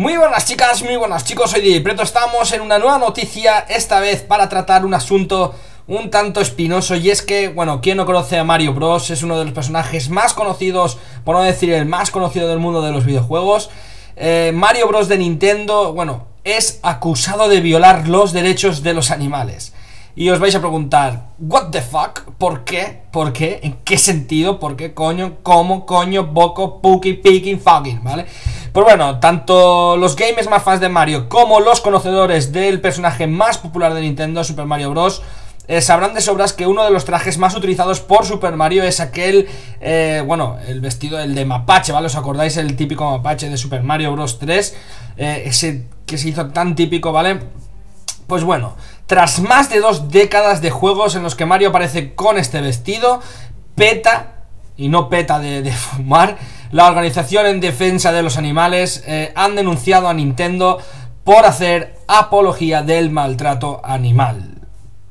Muy buenas chicas, muy buenas chicos, soy DJ Preto, estamos en una nueva noticia, esta vez para tratar un asunto un tanto espinoso y es que, bueno, quien no conoce a Mario Bros? Es uno de los personajes más conocidos, por no decir el más conocido del mundo de los videojuegos eh, Mario Bros de Nintendo, bueno, es acusado de violar los derechos de los animales y os vais a preguntar, ¿What the fuck? ¿Por qué? ¿Por qué? ¿En qué sentido? ¿Por qué coño? ¿Cómo? ¿Coño? ¿Boco? ¿Puki? ¿Picking? ¿Fucking? ¿Vale? Pues bueno, tanto los gamers más fans de Mario como los conocedores del personaje más popular de Nintendo, Super Mario Bros., eh, sabrán de sobras que uno de los trajes más utilizados por Super Mario es aquel, eh, bueno, el vestido, el de mapache, ¿vale? ¿Os acordáis el típico mapache de Super Mario Bros. 3? Eh, ese que se hizo tan típico, ¿vale? Pues bueno, tras más de dos décadas de juegos en los que Mario aparece con este vestido, peta, y no peta de fumar, la organización en defensa de los animales eh, han denunciado a Nintendo por hacer apología del maltrato animal.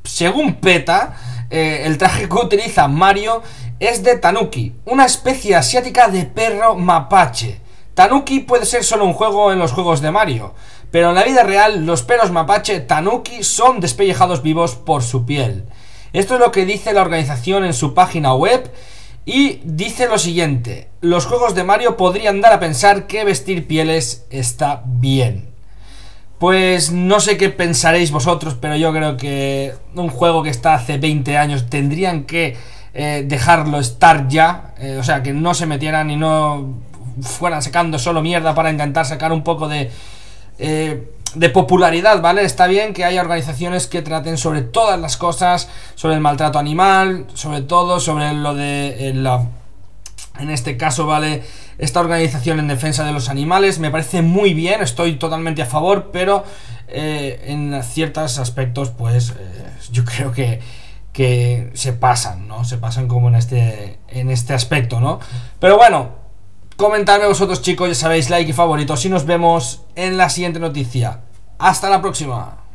Según PETA, eh, el traje que utiliza Mario es de Tanuki, una especie asiática de perro mapache. Tanuki puede ser solo un juego en los juegos de Mario, pero en la vida real los perros mapache Tanuki son despellejados vivos por su piel. Esto es lo que dice la organización en su página web y dice lo siguiente, los juegos de Mario podrían dar a pensar que vestir pieles está bien. Pues no sé qué pensaréis vosotros, pero yo creo que un juego que está hace 20 años tendrían que eh, dejarlo estar ya, eh, o sea, que no se metieran y no fueran sacando solo mierda para intentar sacar un poco de... Eh, de popularidad, ¿vale? Está bien que haya organizaciones que traten sobre todas las cosas, sobre el maltrato animal, sobre todo sobre lo de la, en este caso, ¿vale? Esta organización en defensa de los animales me parece muy bien, estoy totalmente a favor, pero eh, en ciertos aspectos, pues eh, yo creo que, que se pasan, ¿no? Se pasan como en este, en este aspecto, ¿no? Pero bueno, Comentadme vosotros chicos, ya sabéis, like y favorito. Si nos vemos en la siguiente noticia. Hasta la próxima.